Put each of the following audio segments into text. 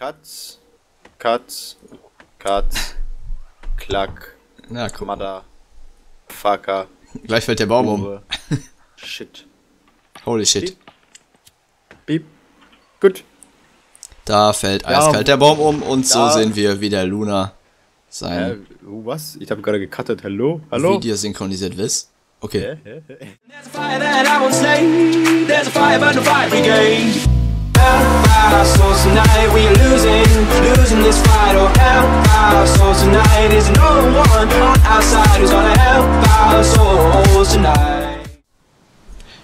Katz, Katz, Katz, Klack, Na, guck. Mother, Fucker, Gleich fällt der Baum um. Shit. Holy shit. Piep. Gut. Da fällt Ja, eiskalt der Baum um und so sehen wir, wie der Luna Äh, sein was? Ich habe gerade gecuttet. Hallo? Hallo? Video synchronisiert ist. Okay. Hä? Hä? Hä? Oh.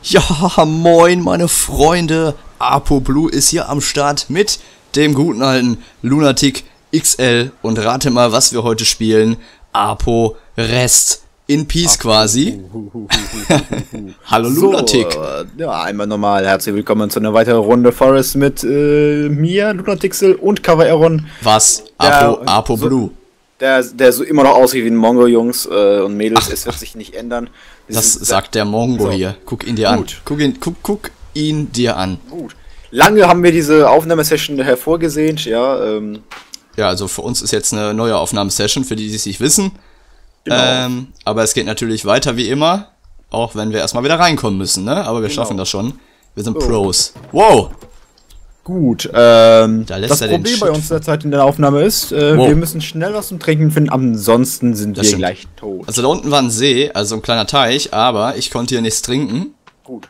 Ja, moin meine Freunde. Apo Blue ist hier am Start mit dem guten alten Lunatic XL und rate mal, was wir heute spielen. Apo Rest. In Peace quasi. Hallo Lunatic. So, äh, ja, einmal nochmal herzlich willkommen zu einer weiteren Runde Forest mit äh, mir, Lunatixel und Cover Aaron, Was? Apo, und Apo so- Blue. der, der so immer noch aussieht wie ein Mongo, Jungs äh, und Mädels. Es wird sich nicht ändern. Wir Das sind- sagt der Mongo So. hier. Guck ihn dir an. Gut. Guck ihn, guck, guck ihn dir an. gut. Lange haben wir diese Aufnahmesession hervorgesehnt, ja. Ähm, Ja, also für uns ist jetzt eine neue Aufnahmesession, für die, die es nicht wissen. Genau. Ähm, aber es geht natürlich weiter wie immer, auch wenn wir erstmal wieder reinkommen müssen, ne? Aber wir Genau. schaffen das schon. Wir sind Pros. Wow! Gut, ähm, Da lässt das er den Problem bei uns derzeit in der Aufnahme ist, äh, Wow. wir müssen schnell was zum Trinken finden, ansonsten sind Das wir stimmt. gleich tot. Also da unten war ein See, also ein kleiner Teich, aber ich konnte hier nichts trinken. Gut.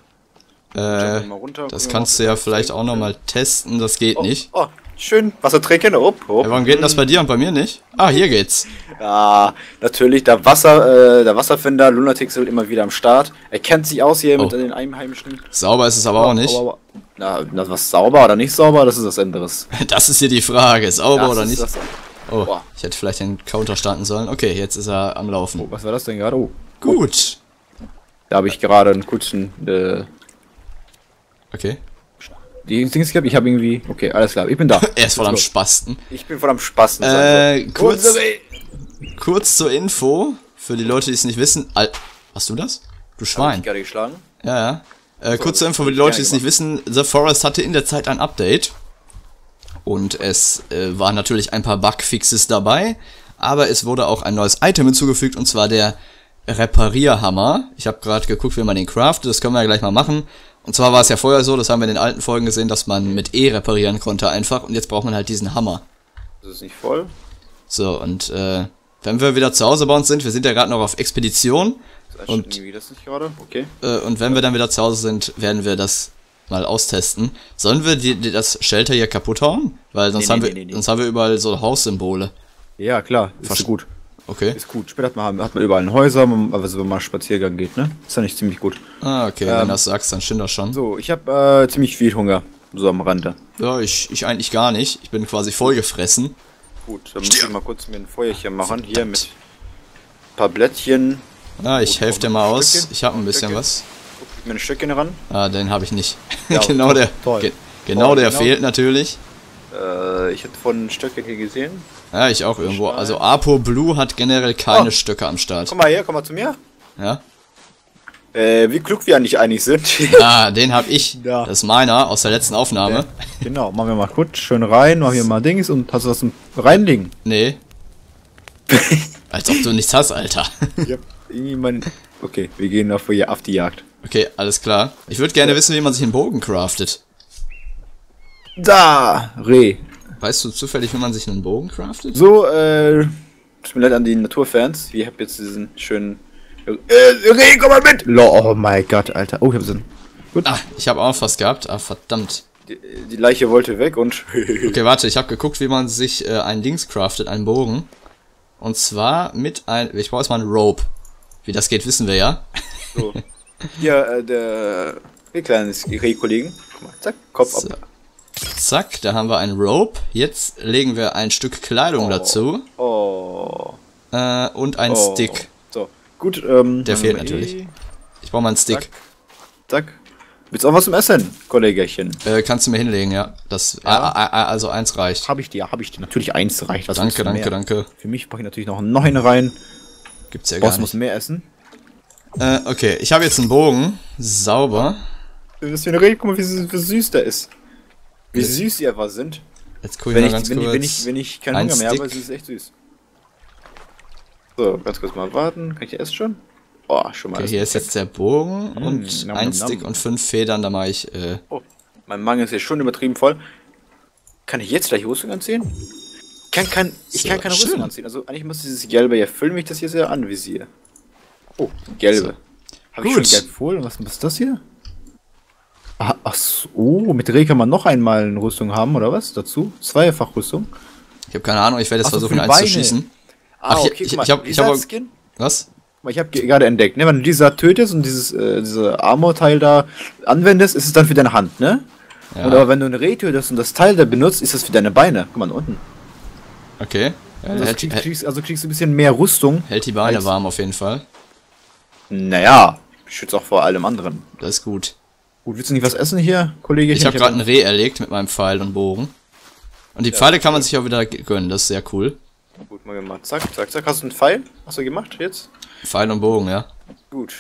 Äh, mal runter, das kannst du ja vielleicht auch nochmal testen, das geht nicht. Oh, schön. Wasser trinken. Op, op. Ja, warum geht denn das bei dir und bei mir nicht? Ah, hier geht's. Ja, natürlich, der Wasser, äh, der Wasserfinder, Lunatixel immer wieder am Start. Er kennt sich aus hier Oh. mit den Einheimischen. Sauber ist es aber auch nicht. Aber, na, was sauber oder nicht sauber, das ist was anderes. Das ist hier die Frage. Sauber Das oder nicht? Das, Oh, Boah. ich hätte vielleicht den Counter starten sollen. Okay, jetzt ist er am Laufen. was war das denn gerade? Oh, Gut. da habe ich gerade einen kurzen, äh, Okay. Die Dings gehabt. Ich habe irgendwie, okay, alles klar, ich bin da. Er ist voll am. Spasten. Ich bin voll am Spasten. Äh, kurz, kurz zur Info, für die Leute, die es nicht wissen. Al Hast du das? Du Hab ich Schwein. gerade geschlagen. Ja, ja. Äh, kurz zur Info, für die Leute, die es gerne nicht wissen. The Forest hatte in der Zeit ein Update. Und es äh, waren natürlich ein paar Bugfixes dabei. Aber es wurde auch ein neues Item hinzugefügt, und zwar der Reparierhammer. Ich habe gerade geguckt, wie man den craftet. Das können wir ja gleich mal machen. Und zwar war es ja vorher so, das haben wir in den alten Folgen gesehen, dass man mit E reparieren konnte einfach. Und jetzt braucht man halt diesen Hammer. Das ist nicht voll. So, und äh, wenn wir wieder zu Hause bei uns sind, wir sind ja gerade noch auf Expedition. Das Und- das nicht gerade. Okay. Äh, und wenn wir dann wieder zu Hause sind, werden wir das mal austesten. Sollen wir die, die, das Shelter hier kaputt hauen? Weil sonst, Nee, haben nee, wir, nee, sonst haben wir überall so Haussymbole. Ja, klar. Ist Verst- gut. Okay. Ist gut. Später hat man, hat man überall ein Häuser, also wenn man Spaziergang geht, ne? Ist ja nicht ziemlich gut. Ah, okay, wenn du das sagst, dann stimmt das schon. So, ich habe äh, ziemlich viel Hunger. So am Rande. Ja, ich, ich eigentlich gar nicht. Ich bin quasi vollgefressen. Gut, dann muss ich mal kurz mir ein Feuerchen machen. Hier mit ein paar Blättchen. Ja, ich helfe dir mal aus. Stückchen. Ich habe ein bisschen Stückchen. was. Guck mir ein Stückchen ran. Ah, den habe ich nicht. Ja, genau der. toll. Ge genau Toll, der genau. fehlt natürlich. Äh, ich hätte von Stückchen hier gesehen. Ja, ich auch irgendwo. Also Apo Blue hat generell keine Oh. Stöcke am Start. Komm mal her, komm mal zu mir. Ja? Äh, wie klug wir eigentlich einig sind. Ah, den habe ich. Ja. Das ist meiner aus der letzten Aufnahme. genau, machen wir mal kurz schön rein, machen wir mal Dings und hast du was zum Reinlegen? Nee. Als ob du nichts hast, Alter. ja. Irgendwie mein... Okay, wir gehen auf die Jagd. Okay, alles klar. Ich würde gerne wissen, wie man sich einen Bogen craftet. Da! Reh. Weißt du zufällig, wie man sich einen Bogen craftet? So, äh, tut mir leid an die Naturfans. Ich hab jetzt diesen schönen. Äh, Reh, komm mal mit! Oh mein Gott, Alter. Oh, ich hab so einen. Gut. Ah, ich habe auch fast gehabt. Ah, verdammt. Die, die Leiche wollte weg und. Okay, warte, ich habe geguckt, wie man sich äh, ein Dings craftet, einen Bogen. Und zwar mit ein... Ich brauche erstmal einen Rope. Wie das geht, wissen wir ja. so. Hier, äh, der. Ihr kleines Reh-Kollegen. Guck mal, zack, Kopf So. ab. Zack, da haben wir einen Rope. Jetzt legen wir ein Stück Kleidung Oh. dazu. Oh. Äh, und einen oh. Stick. So, gut, ähm. Der fehlt natürlich. Ich brauche mal einen Stick. Zack. Zack. Willst du auch was zum Essen, Kollegerchen? Äh, kannst du mir hinlegen, ja. Das, Ja. ah, ah, ah, also eins reicht. Hab ich dir, hab ich dir. Natürlich eins reicht. Was Danke, du danke, mehr? danke. Für mich brauche ich natürlich noch einen neuen rein. Gibt's ja gar Boss muss nicht. mehr essen. Äh, okay, ich habe jetzt einen Bogen. Sauber. Das ist für ein Reh, guck mal, wie, wie süß der ist. Wie süß die einfach sind. Jetzt guck ich Wenn mal ich, ganz wenn, ich, kurz. wenn, ich, wenn ich keinen Ein Hunger mehr habe, ist es echt süß. So, ganz kurz mal warten. Kann ich erst schon? Oh, schon mal. okay, hier ist jetzt der Bogen und nam, ein nam, Stick nam. und fünf Federn, da mache ich, äh, Oh, mein Magen ist jetzt schon übertrieben voll. Kann ich jetzt gleich Rüstung anziehen? Ich kann, kein, ich So, kann keine. Rüstung anziehen. Also eigentlich muss dieses Gelbe ja füllen, wenn ich das hier sehr anvisiere. Oh, Gelbe. Habe ich schon gelb voll? Was was ist das hier? So, oh, mit Reh kann man noch einmal eine Rüstung haben, oder was? Dazu? Zweifach Rüstung. ich habe keine Ahnung, ich werde jetzt so, versuchen für die einzuschießen. Ah, Ach, okay, ich- ich hab- ich hab- Lizard-Skin? Was? Ich habe gerade entdeckt, ne? Wenn du dieser tötest und dieses äh, diese Armor-Teil da anwendest, ist es dann für deine Hand, ne? Ja. Und aber wenn du ein Reh tötest und das Teil da benutzt, ist das für deine Beine. Guck mal unten. Okay. Ja, Also hält, kriegst, kriegst, also kriegst du ein bisschen mehr Rüstung. hält die Beine warm auf jeden Fall. Naja, schützt auch vor allem anderen. Das ist gut. Gut, willst du nicht was essen hier, Kollege? Ich habe gerade ein Reh erlegt mit meinem Pfeil und Bogen. Und die Pfeile kann man sich auch wieder gönnen, das ist sehr cool. Gut, mal gemacht. Zack, zack, zack. Hast du einen Pfeil? Hast du gemacht jetzt? Pfeil und Bogen, ja. Gut.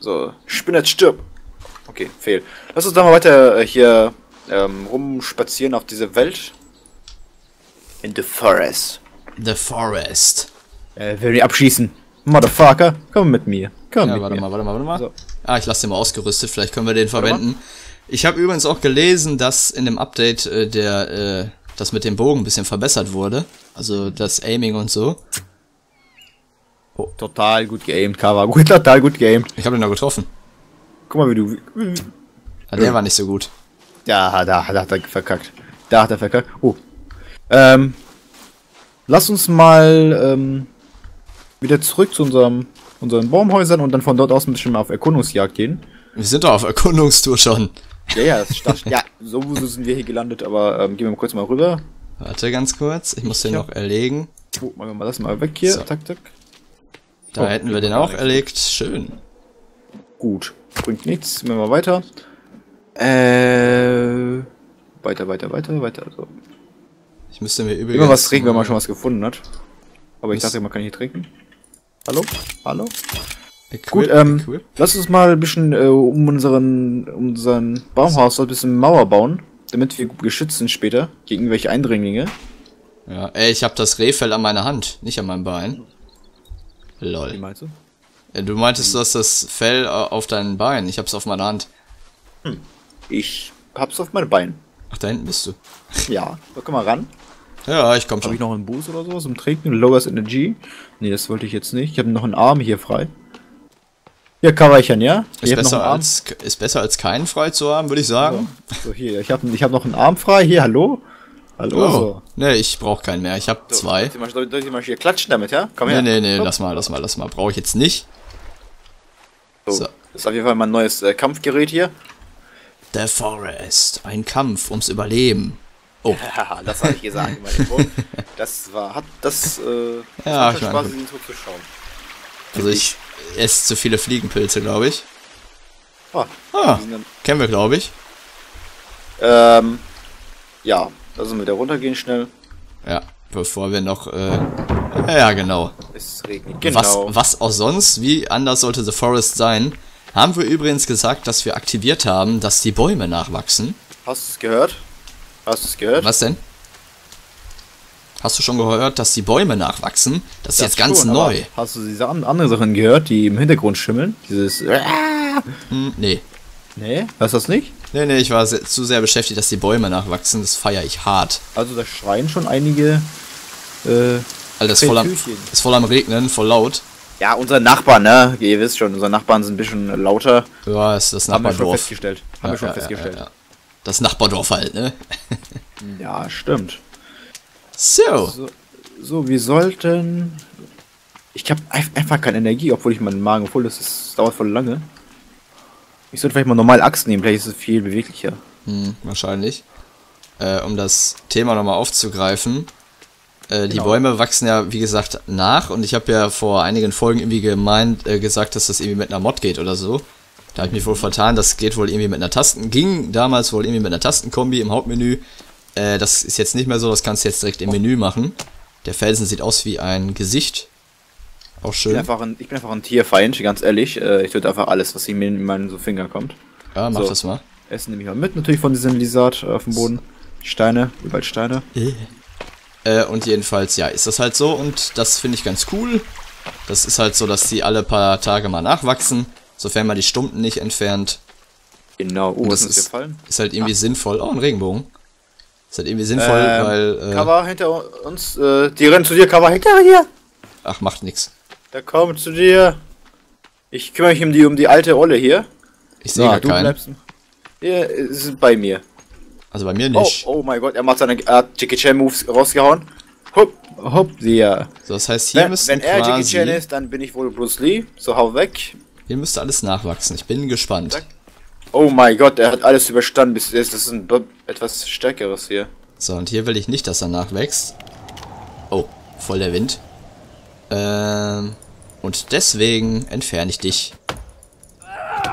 So, Spinnet stirb. Okay, fehl. Lass uns da mal weiter äh, hier ähm, rumspazieren auf diese Welt. In the forest. The Forest. Äh, will ich abschießen. Motherfucker, komm mit mir. Komm Ja, warte mal, warte mal, warte mal. So. Ah, ich lasse den mal ausgerüstet, vielleicht können wir den Warte mal. verwenden. Ich habe übrigens auch gelesen, dass in dem Update äh, der äh, das mit dem Bogen ein bisschen verbessert wurde. Also das Aiming und so. Total gut geaimt, Kawa. Gut, total gut geaimt. Ich habe den da getroffen. Guck mal, wie du. Ja, der war nicht so gut. Ja, da, da hat er verkackt. Da hat er verkackt. Oh. Ähm. Lass uns mal ähm, wieder zurück zu unserem, unseren Baumhäusern und dann von dort aus ein bisschen mal auf Erkundungsjagd gehen. Wir sind doch auf Erkundungstour schon. Ja, ja, das, das, ja, sowieso sind wir hier gelandet, aber ähm, gehen wir mal kurz mal rüber. Warte ganz kurz, ich muss den Ich noch erlegen. Oh, machen wir mal das mal weg hier. So. Tack, tack. Da Oh, hätten wir den auch erlegt. Schön. Gut. Bringt nichts. Machen wir weiter. Äh. Weiter, weiter, weiter, weiter. So. Ich müsste mir übrigens... Immer was trinken, wenn man schon was gefunden hat. Aber ich dachte, man kann nicht trinken. Hallo? Hallo? Equip, Gut, ähm, equip. lass uns mal ein bisschen äh, um unseren, um unseren Baumhaus ein bisschen Mauer bauen, damit wir gut geschützt sind später gegen irgendwelche Eindringlinge. Ja, ey, ich habe das Rehfell an meiner Hand, nicht an meinem Bein. Lol. meinst du? Ja, du meintest, du hast das Fell äh, auf deinen Bein. Ich hab's auf meiner Hand. Ich hab's auf meine Beine. Ach, da hinten bist du. Ja, so, komm mal ran. Ja, ich komm Habe schon. ich noch einen Boost oder so zum Trinken? Lowers Energy? Nee, das wollte ich jetzt nicht. Ich habe noch einen Arm hier frei. Ja, Kawaichen, ja? Ist noch besser, als, ist besser als keinen frei zu haben, würde ich sagen. So, hier, ich habe ich hab noch einen Arm frei. Hier, hallo? Hallo? Oh, So. nee, ich brauch keinen mehr. Ich hab zwei. Soll ich mal, ich hier klatschen damit, ja? Komm her. nee, nee, Komm. lass mal, lass mal, lass mal. Brauche ich jetzt nicht. So. So. Das ist auf jeden Fall mein neues äh, Kampfgerät hier. The Forest. Ein Kampf ums Überleben. Oh, Haha, das habe ich gesagt. das war, hat, das, äh, das Ja, macht ich schon meine, Spaß, ihn zuzuschauen. also ich esse zu viele Fliegenpilze, glaube ich. Ah, Ah, kennen wir, glaube ich. ähm, ja, lass uns wieder runtergehen schnell. Ja, bevor wir noch, äh, ja, genau. Es regnet. Was, Genau. was auch sonst, wie anders sollte The Forest sein, haben wir übrigens gesagt, dass wir aktiviert haben, dass die Bäume nachwachsen. Hast du es gehört? Hast du es gehört? Was denn? Hast du schon gehört, dass die Bäume nachwachsen? Das ist Das jetzt ganz schon, neu. Hast du diese an- andere Sachen gehört, die im Hintergrund schimmeln? Dieses. Hm, nee. Nee, hörst du das nicht? Nee, nee, ich war se zu sehr beschäftigt, dass die Bäume nachwachsen. Das feiere ich hart. Also da schreien schon einige. Äh, Alter, ist voll, am, ist voll am Regnen, voll laut. ja, unsere Nachbarn, ne? Ihr wisst schon, unsere Nachbarn sind ein bisschen lauter. Ja, ist das Haben wir schon Nachbardorf. festgestellt. Haben Ja, wir schon ja, festgestellt. Ja. Das Nachbardorf halt, ne? Ja, stimmt. So. So, so, wir sollten. Ich habe einfach keine Energie, obwohl ich meinen Magen voll ist. Das dauert voll lange. Ich sollte vielleicht mal normal Axt nehmen, vielleicht ist es viel beweglicher. Hm, wahrscheinlich. Äh, um das Thema nochmal aufzugreifen. Äh, die Genau. Bäume wachsen ja, wie gesagt, nach. Und ich habe ja vor einigen Folgen irgendwie gemeint, äh, gesagt, dass das irgendwie mit einer Mod geht oder so. Da habe ich mich wohl vertan. Das geht wohl irgendwie mit einer Tasten. Ging damals wohl irgendwie mit einer Tastenkombi im Hauptmenü. Äh, das ist jetzt nicht mehr so. Das kannst du jetzt direkt im Menü machen. Der Felsen sieht aus wie ein Gesicht. Auch Ich bin, schön. einfach ein, ich bin einfach ein Tierfeind, ganz ehrlich. Äh, Ich töte einfach alles, was mir in meinen so Finger kommt. Ja, mach so. das mal. Essen nehme ich mal mit, natürlich von diesem Lizard äh, auf dem Boden. Steine, überall Steine. Äh, und jedenfalls, ja, ist das halt so und das finde ich ganz cool. Das ist halt so, dass die alle paar Tage mal nachwachsen, sofern man die Stumpen nicht entfernt. Genau, oh, Und das ist ist, gefallen? ist halt irgendwie sinnvoll. Oh, ein Regenbogen. Ist halt irgendwie sinnvoll, Ähm, weil. Äh, Cover hinter uns, äh, die rennen zu dir, Cover hinter dir. ach, macht nix. Der kommt zu dir. Ich kümmere mich um die, um die alte Olle hier. Ich sehe gar du keinen. bleibst. Hier ist bei mir. Also bei mir Oh, nicht. oh mein Gott, er macht seine hat Jackie Chan Moves rausgehauen. Hopp, hopp, ja. So, das heißt, hier Wenn, müssten wenn er Jackie Chan ist, dann bin ich wohl Bruce Lee. So, hau weg. Hier müsste alles nachwachsen. Ich bin gespannt. Oh mein Gott, er hat alles überstanden bis jetzt. Das ist ein etwas stärkeres hier. So, und hier will ich nicht, dass er nachwächst. Oh, voll der Wind. Ähm, und deswegen entferne ich dich.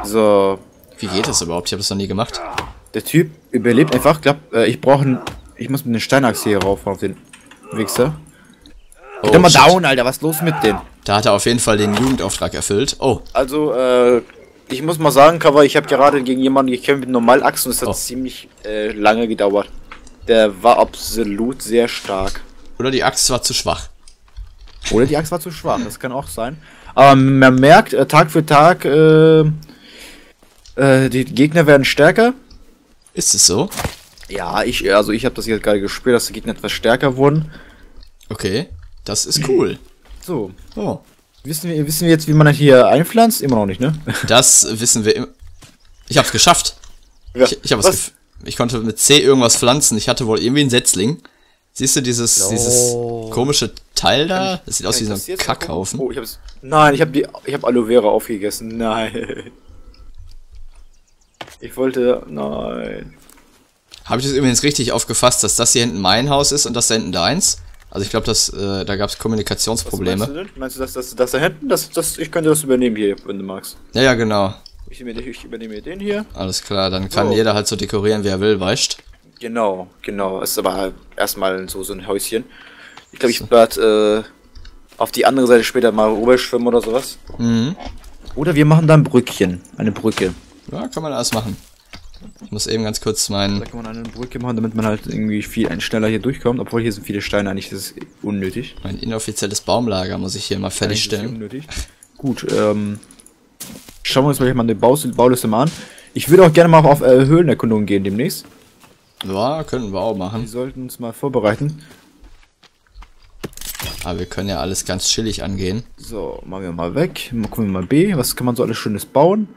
So, Wie geht das überhaupt? Ich habe das noch nie gemacht. der Typ überlebt einfach. Glaub, äh, ich brauche einen. Ich muss mit einer Steinachse hier rauf auf den Wichser. Oh, Geh doch mal shit. down, Alter. Was ist los mit denen? Da hat er auf jeden Fall den Jugendauftrag erfüllt. Oh, Also, äh, ich muss mal sagen, Cover, ich habe gerade gegen jemanden gekämpft mit Normalachsen und es hat Oh. ziemlich äh, lange gedauert. Der war absolut sehr stark. oder die Axt war zu schwach. Oder die Axt war zu schwach, das kann auch sein. Aber man merkt, äh, Tag für Tag, äh, äh, die Gegner werden stärker. Ist es so? Ja, ich, also ich habe das jetzt gerade gespürt, dass die Gegner etwas stärker wurden. Okay, das ist cool. So, Oh, wissen wir, wissen wir jetzt, wie man das hier einpflanzt? Immer noch nicht, ne? das wissen wir im Ich hab's geschafft. Ja. Ich, ich, hab gef- ich konnte mit C irgendwas pflanzen. Ich hatte wohl irgendwie einen Setzling. Siehst du dieses, dieses komische Teil da? Das sieht aus wie so ein Kackhaufen. Oh, ich hab's. Nein, ich habe die, ich habe Aloe Vera aufgegessen. Nein. Ich wollte, nein. Habe ich das übrigens richtig aufgefasst, dass das hier hinten mein Haus ist und das da hinten deins? Also ich glaube, dass äh, da gab es Was Kommunikationsprobleme. meinst du denn? Meinst du, dass das, das da hinten? Das, das, ich könnte das übernehmen hier, wenn du magst. Ja, ja, genau. Ich, übernehme- ich übernehme den hier. Alles klar, dann kann So. jeder halt so dekorieren, wie er will, weißt Genau, genau. Ist aber halt erstmal so, so ein Häuschen. Ich glaube, ich werde äh, auf die andere Seite später mal rüberschwimmen oder sowas. Mhm. Oder wir machen da ein Brückchen. Eine Brücke. Ja, kann man alles machen. Ich muss eben ganz kurz Da meinen. kann man eine Brücke machen, damit man halt irgendwie viel schneller hier durchkommt. Obwohl hier sind viele Steine, eigentlich das ist unnötig. Mein inoffizielles Baumlager muss ich hier mal ist fertigstellen. Unnötig. Gut, ähm. Schauen wir uns mal Baus Bauliste mal an. Ich würde auch gerne mal auf äh, Höhlenerkundung gehen demnächst. Ja, könnten wir auch Wir machen. sollten uns mal vorbereiten. Aber wir können ja alles ganz chillig angehen. So, machen wir mal weg. Mal gucken wir mal B. Was kann man so alles Schönes bauen?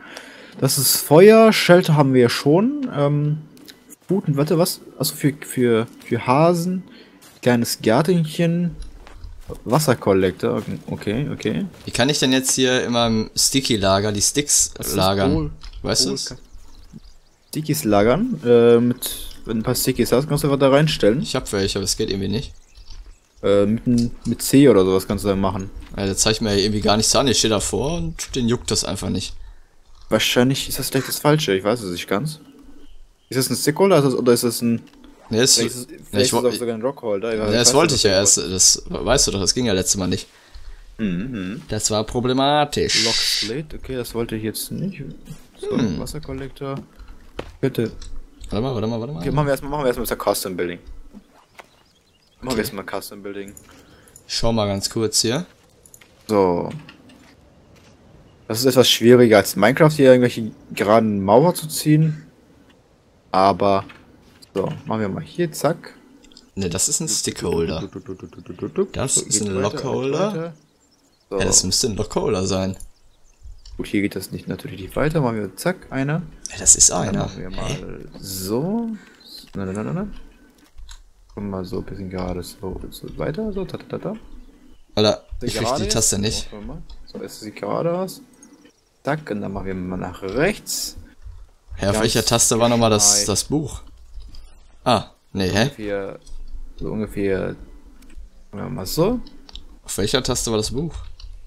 Das ist Feuer. Shelter haben wir ja schon. Ähm, Buten, warte, was? Achso, für, für, für Hasen. Kleines Gärtchen. Wasserkollektor. Okay, okay. Wie kann ich denn jetzt hier immer im Sticky-Lager die Sticks lagern? wohl- weißt du? Stickies lagern. Äh, mit, wenn du ein paar Stickies hast, kannst du einfach da reinstellen. Ich hab welche, aber es geht irgendwie nicht. Äh, mit, mit C oder sowas kannst du da machen. Ja, der zeigt mir ja irgendwie gar nichts an. Ich stehe davor und den juckt das einfach nicht. Wahrscheinlich ist das vielleicht das Falsche. Ich weiß es nicht ganz. Ist das ein Stickholder oder ist das- oder ist das ein. Nee, Vielleicht ist, vielleicht ich, ist es wo- auch sogar ein Rockholder. ja, das wollte ich ja erst. Das weißt du doch, das ging ja letztes Mal nicht. Mhm. Das war problematisch. Lock Slate, okay, das wollte ich jetzt nicht. So, Hm. Wasserkollektor. Bitte. Warte mal, warte mal, warte mal. Okay, machen wir erstmal, machen wir erstmal das Custom Building. Machen wir erstmal Custom Building. Ich schau mal ganz kurz hier. So. Das ist etwas schwieriger als Minecraft hier irgendwelche geraden Mauer zu ziehen. Aber. So, machen wir mal hier, zack. Ne, das ist ein Stickholder. Das ist ein Lockholder. So. Ja, das müsste ein Lockholder sein. Gut, hier geht das nicht natürlich nicht weiter. Machen wir zack, einer. Ja, das ist Dann einer. machen wir mal so. Nein, nein, nein, nein, wir mal so ein bisschen gerade so, so weiter. So, ta, ta, ta, ta. Alter, ich krieg die? Taste nicht. So, es sieht gerade aus. Zack, und dann machen wir mal nach rechts. Ja, auf welcher Taste war nochmal das, das Buch? Ah, nee, hä? Ungefähr, so ungefähr, machen wir mal so. Auf welcher Taste war das Buch?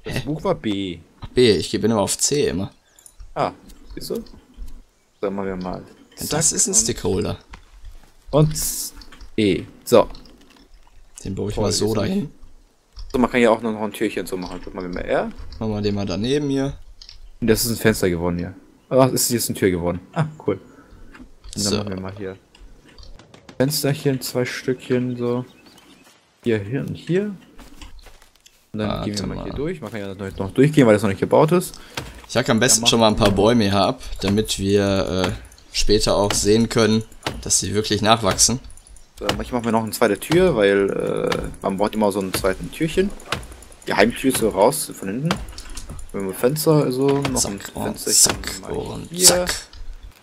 Das Buch war B. Ach, B, ich gebe immer auf C immer. Ah, siehst du? So, machen wir mal. das Zack, ist ein Stickholder. Und E. So. Den baue ich Voll mal so dahin. So, man kann ja auch noch ein Türchen so machen. Guck mal, wenn wir R. Machen wir den mal daneben hier. Und das ist ein Fenster geworden hier. Ach, ist jetzt eine Tür geworden. Ah, cool. Und dann So. machen wir mal hier. Fensterchen, zwei Stückchen, so. Hier, hier und hier. Und dann Warte gehen wir mal, mal. hier durch. Man kann ja noch, noch durchgehen, weil das noch nicht gebaut ist. Ich hack am besten schon mal ein paar Bäume hier ab, damit wir äh, später auch sehen können, dass sie wirklich nachwachsen. So, ich mache mir noch eine zweite Tür, weil äh, man braucht immer so ein zweites Türchen. Geheimtür so raus von hinten. Wenn wir Fenster so noch ein Zack und Fensterchen zack mal und zack.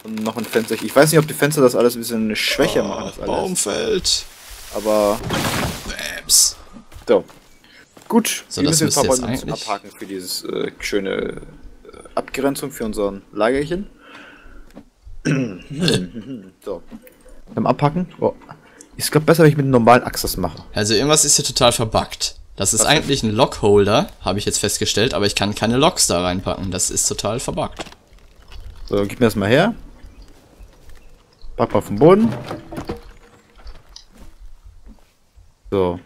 Und noch ein Fenster. Ich weiß nicht, ob die Fenster das alles ein bisschen schwächer machen, das. Baumfeld. Aber Bams. so. Gut, So, wir das müssen ein paar jetzt ein abhaken für dieses äh, schöne äh, Abgrenzung für unseren Lagerchen. so. Beim Abhacken. Oh. Ich glaube besser, wenn ich mit einem normalen Axt das mache. Also irgendwas ist hier total verbuggt. Das ist eigentlich ein Lockholder, habe ich jetzt festgestellt, aber ich kann keine Locks da reinpacken. Das ist total verbuggt. So, gib mir das mal her. Pack mal vom Boden. So.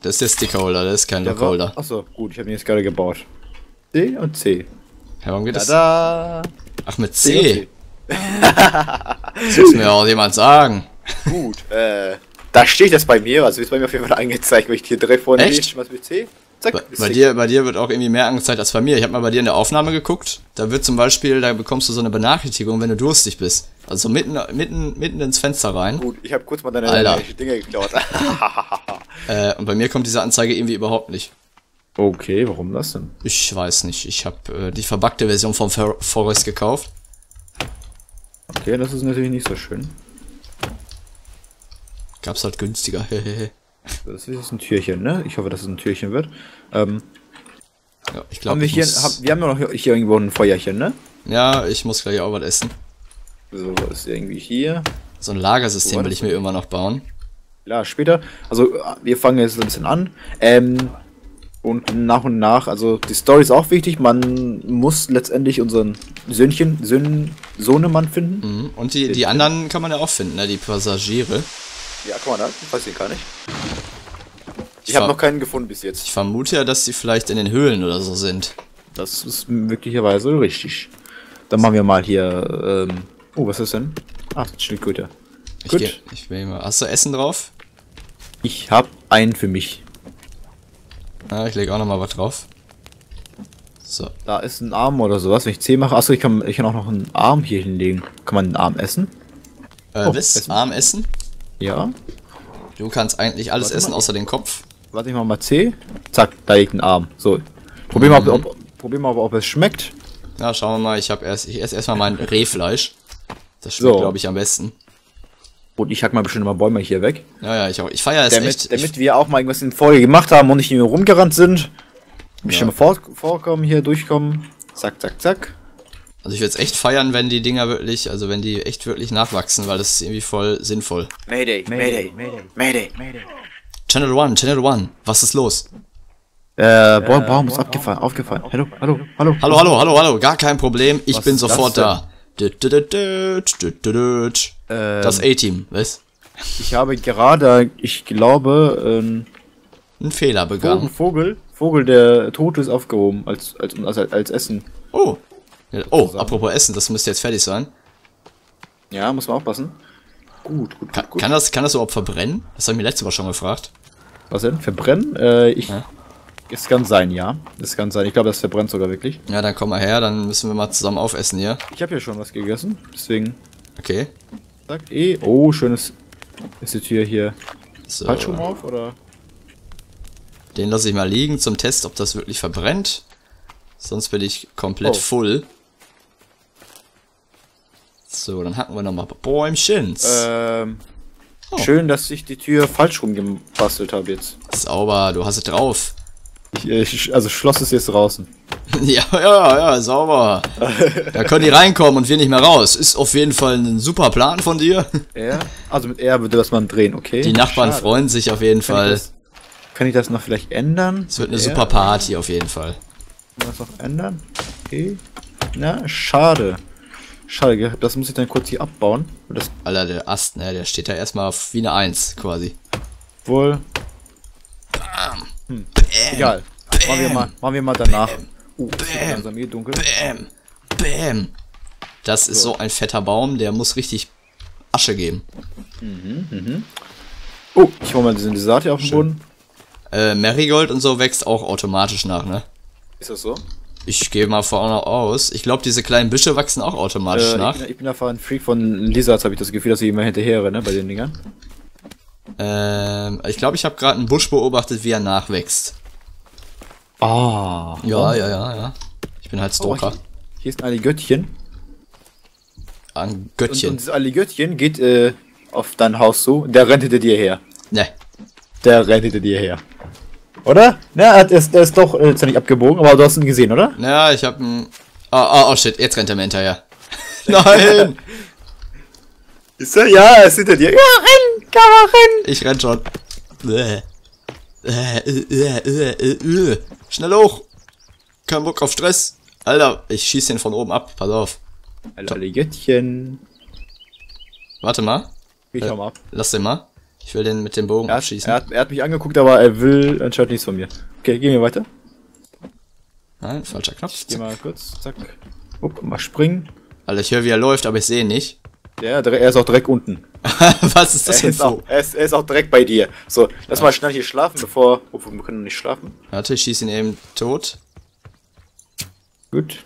Das ist der Stickerholder, das ist kein Lockholder. Achso, gut, ich habe ihn jetzt gerade gebaut. C und C. Ja, warum geht das? Tada! Ach, mit C und C. Das muss mir auch jemand sagen. Gut, äh, da steht das bei mir, also ist bei mir auf jeden Fall angezeigt, wenn ich hier direkt vorne Echt? was mit C. Zack, Bei, bei dir, bei dir wird auch irgendwie mehr angezeigt als bei mir. Ich habe mal bei dir in der Aufnahme geguckt. Da wird zum Beispiel, da bekommst du so eine Benachrichtigung, wenn du durstig bist. Also mitten, mitten, mitten ins Fenster rein. Gut, ich habe kurz mal deine Alter. deine Dinge geklaut. Äh, und bei mir kommt diese Anzeige irgendwie überhaupt nicht. okay, warum das denn? Ich weiß nicht. Ich habe äh, die verbackte Version vom For Forest gekauft. Okay, das ist natürlich nicht so schön. Gab's halt günstiger. Das ist ein Türchen, ne? Ich hoffe, dass es ein Türchen wird. Ähm, ja, ich glaube, wir hab, wir haben ja noch hier, irgendwo ein Feuerchen, ne? ja, ich muss gleich auch was essen. So, ist irgendwie hier. So ein Lagersystem will ich mir immer noch bauen. Ja, später. Also, wir fangen jetzt ein bisschen an. Ähm, und nach und nach, also die Story ist auch wichtig. Man muss letztendlich unseren Söhnchen, Söhn, Sohnemann finden. Mhm. Und die, die anderen kann man ja auch finden, ne? Die Passagiere. Ja, guck mal da. Ich weiß ich gar nicht. Ich ver- habe noch keinen gefunden bis jetzt. Ich vermute ja, dass sie vielleicht in den Höhlen oder so sind. Das ist möglicherweise richtig. Dann machen wir mal hier. Ähm, oh, was ist denn? Ah, Schildkröte. Ich Gut. geh, ich will mal. Hast du Essen drauf? Ich habe einen für mich. Ja, ich lege auch noch mal was drauf. So. Da ist ein Arm oder sowas. Wenn ich C mache, achso, ich kann, ich kann auch noch einen Arm hier hinlegen. Kann man einen Arm essen? Äh, Oh, was? Essen. Arm essen? Ja. Du kannst eigentlich alles Warte essen mal. außer den Kopf. Warte ich mal mal C. Zack, da liegt ein Arm. So. Probier mal, ob, ob, probier mal, ob es schmeckt. Ja, schauen wir mal. Ich habe erst, ich esse erstmal mein Rehfleisch. Das schmeckt, So. glaube ich, am besten. Und ich hack mal bestimmt mal Bäume hier weg. Ja, ja, ich auch. Ich feiere es Damit, echt. damit Ich, wir auch mal irgendwas in Folge gemacht haben und nicht nur rumgerannt sind. Bestimmt vor, vorkommen, hier durchkommen. Zack, zack, zack. Also ich würde es echt feiern, wenn die Dinger wirklich, also wenn die echt wirklich nachwachsen, weil das ist irgendwie voll sinnvoll. Mayday, Mayday, Mayday, Mayday. Channel One, Channel One, was ist los? Äh, Baum, Baum ist abgefallen, aufgefallen. Hallo, hallo, hallo. Hallo, hallo, hallo, hallo, gar kein Problem. Ich Was bin sofort da. Das A-Team, was? Ich habe gerade, ich glaube, ähm, Ein Fehler Vogel, begangen. Vogel, Vogel, der tot ist, aufgehoben als, als, als, als Essen. Oh. Oh, apropos Essen, das müsste jetzt fertig sein. Ja, muss man aufpassen. Gut, gut, Kann, gut. kann, das, kann das überhaupt verbrennen? Das habe ich mir letztes Mal schon gefragt. Was denn? Verbrennen? Äh, ich. Ja. Es kann sein, ja. Es kann sein. Ich glaube, das verbrennt sogar wirklich. Ja, dann komm mal her, dann müssen wir mal zusammen aufessen hier. Ich habe ja schon was gegessen, deswegen. Okay. Zack, eh. Oh, schönes. Ist die Tür hier So. falsch rum auf oder? Den lasse ich mal liegen zum Test, ob das wirklich verbrennt. Sonst bin ich komplett Oh. full. So, dann hacken wir nochmal Bäumchens. Ähm. Oh. Schön, dass ich die Tür falsch rum gebastelt habe jetzt. Sauber, du hast es drauf. Ich, äh, ich, also Schloss ist jetzt draußen. ja, ja, ja, sauber. da können die reinkommen und wir nicht mehr raus. Ist auf jeden Fall ein super Plan von dir. R? Also mit R würde das man drehen, okay? Die Nachbarn Schade. freuen sich auf jeden Kann Fall. ich, das, kann ich das noch vielleicht ändern? Es wird eine R? super Party auf jeden Fall. Kann man das noch ändern? Okay. Na, schade. Schade, gell? das muss ich dann kurz hier abbauen. Das Alter, der Ast, ne, der steht da erstmal auf wie eine Eins quasi. wohl. Hm. Egal. Machen wir mal, machen wir mal danach. Uh, es wird langsam eh dunkel. Bäm. Bäm. Das ist so ein fetter Baum, der muss richtig Asche geben. Oh, ich hol mal diesen Desart hier auf den Boden. Äh, Marigold und so wächst auch automatisch nach, ne? Ist das so? Ich gehe mal vorne aus. Ich glaube, diese kleinen Büsche wachsen auch automatisch Äh, ich, nach. bin, ich bin einfach ein Freak von Lizards, habe ich das Gefühl, dass ich immer hinterher renne bei den Dingern. Ähm, ich glaube, ich habe gerade einen Busch beobachtet, wie er nachwächst. Ah. Ja, ja, ja, ja. Ich bin halt Oh, Stalker. hier, hier ist ein Alligöttchen. Ein Und, Göttchen. und dieses Alligöttchen geht äh, auf dein Haus zu. Der rennt hinter dir her. ne. Der rennt hinter dir her. Oder? Na, er hat- der ist, der ist doch äh, zwar nicht abgebogen, aber du hast ihn gesehen, oder? Ja, ich habe einen. Oh, oh, oh shit, jetzt rennt er mir hinterher. Nein! Ist er? Ja, er ist hinter dir. Ja, renn! Komm, renn! Ich renn schon. Bäh. Äh, äh, äh, äh, äh. Schnell hoch! Kein Bock auf Stress. Alter, ich schieß den von oben ab. Pass auf. Alligöttchen. Warte mal. Ich hau mal ab. Lass den mal. Ich will den mit dem Bogen Er hat, abschießen. er, hat, er hat mich angeguckt, aber er will anscheinend nichts von mir. Okay, gehen wir weiter. Nein, falscher Knopf. Geh mal kurz, zack. Upp, mal springen. Alter, ich höre, wie er läuft, aber ich sehe ihn nicht. Ja, er ist auch direkt unten. Was ist das Er denn ist, auch, so? er, ist, er ist auch direkt bei dir. So, lass mal schnell hier schlafen, bevor. Obwohl, wir können noch nicht schlafen. Warte, ich schieß ihn eben tot. Gut.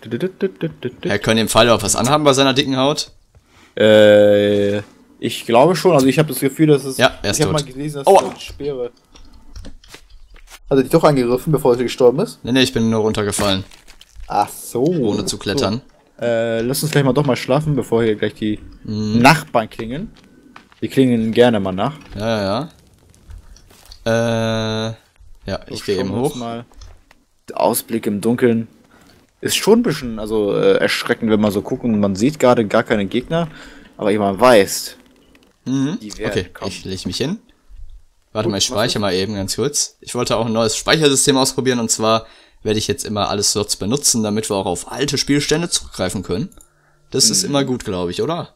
Er könnte im Fall auch was anhaben bei seiner dicken Haut. Äh, ich glaube schon. Also ich habe das Gefühl, dass es. Ja, er ist ich habe tot. mal gelesen, dass Aua. es Speere. Hat er dich doch angegriffen, bevor er gestorben ist? Nee, nee, ich bin nur runtergefallen, Ach so. ohne zu klettern. So. Äh, lass uns gleich mal doch mal schlafen, bevor hier gleich die Mhm. Nachbarn klingen. Die klingen gerne mal nach. Ja, ja, ja. Äh, ja, ich gehe Schauen eben hoch. Mal. Der Ausblick im Dunkeln ist schon ein bisschen also, äh, erschreckend, wenn man so guckt und man sieht gerade gar keine Gegner. Aber jemand weiß, Mhm. Okay, kommen. ich leg mich hin. Warte Gut, mal, ich speichere mal eben ganz kurz. Ich wollte auch ein neues Speichersystem ausprobieren und zwar werde ich jetzt immer alle Slots benutzen, damit wir auch auf alte Spielstände zurückgreifen können. Das Mhm. ist immer gut, glaube ich, oder?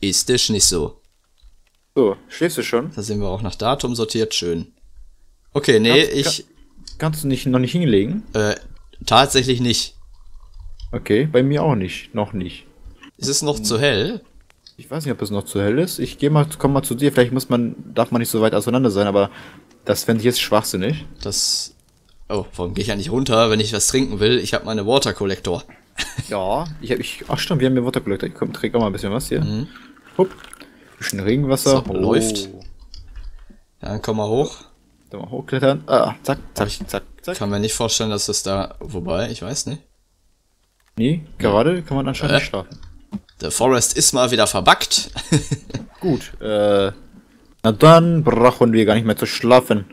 Ist das nicht so? So, schläfst du schon? Da sind wir auch nach Datum sortiert, schön. Okay, nee, Ganz- ich Kannst du nicht noch nicht hinlegen? äh, tatsächlich nicht. Okay, bei mir auch nicht. Noch nicht. Ist es noch zu hell? Ich weiß nicht, ob es noch zu hell ist. Ich gehe mal, komm mal zu dir. Vielleicht muss man, darf man nicht so weit auseinander sein, aber das fände ich jetzt schwachsinnig. Das. Oh, warum gehe ich ja nicht runter, wenn ich was trinken will? Ich habe meine Water Collector. Ja, ich habe ich. Ach stimmt, wir haben hier Water Collector. Ich komm, träg auch mal ein bisschen was hier. Hup. Bisschen Regenwasser. So, läuft. Ja, dann komm mal hoch. Dann mal hochklettern. Ah, zack, zack, zack, zack. Kann mir nicht vorstellen, dass das da. Wobei, ich weiß nicht. Nee, gerade kann man anscheinend Äh? nicht schlafen. Der Forest ist mal wieder verbuggt. Gut, äh. Na dann brauchen wir gar nicht mehr zu schlafen.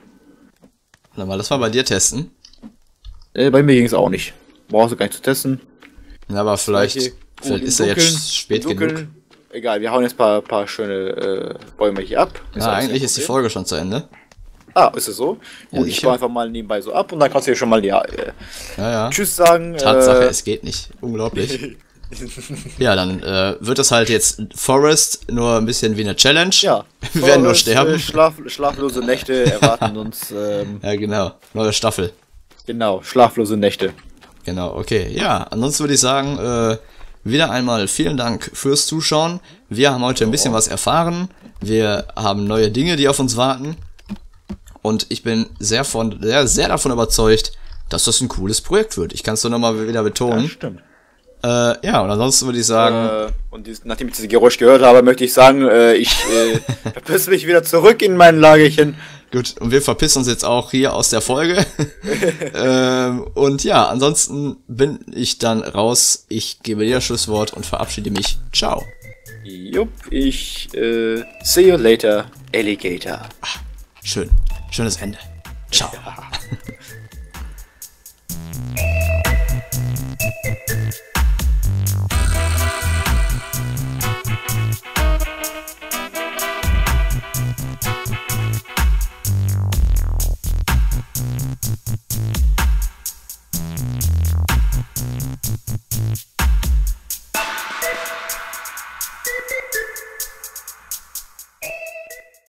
Warte mal, das mal bei dir testen. Äh, bei mir ging es auch nicht. Brauchst du gar nicht zu testen. Ja, aber vielleicht, Okay. vielleicht im ist er jetzt spät genug. Egal, wir hauen jetzt ein paar, paar schöne äh, Bäume hier ab. Ja, alles eigentlich kein ist die. Folge schon zu Ende. Ah, ist es so? Ja, Gut, ich baue einfach mal nebenbei so ab und dann kannst du hier schon mal ja, äh, Ja, ja. Tschüss sagen. Tatsache, äh, es geht nicht. Unglaublich. ja, dann äh, wird das halt jetzt Forest nur ein bisschen wie eine Challenge. Ja. Wir werden nur Forest, sterben. Äh, schlaf, schlaflose Nächte erwarten uns. Ähm, Ja, genau. Neue Staffel. genau, schlaflose Nächte. Genau, okay. Ja, ansonsten würde ich sagen, äh, wieder einmal vielen Dank fürs Zuschauen. Wir haben heute ein bisschen was erfahren. Wir haben neue Dinge, die auf uns warten. Und ich bin sehr, von, sehr, sehr davon überzeugt, dass das ein cooles Projekt wird. Ich kann es nur nochmal wieder betonen. stimmt. Äh, ja, und ansonsten würde ich sagen, Äh, und dies, nachdem ich dieses Geräusch gehört habe, möchte ich sagen, äh, ich äh, verpiss mich wieder zurück in mein Lagerchen. gut, und wir verpissen uns jetzt auch hier aus der Folge. ähm, und ja, ansonsten bin ich dann raus. Ich gebe dir das Schlusswort und verabschiede mich. Ciao. Jupp, ich äh, see you later, Alligator. Schön. Schönes Ende. Ciao.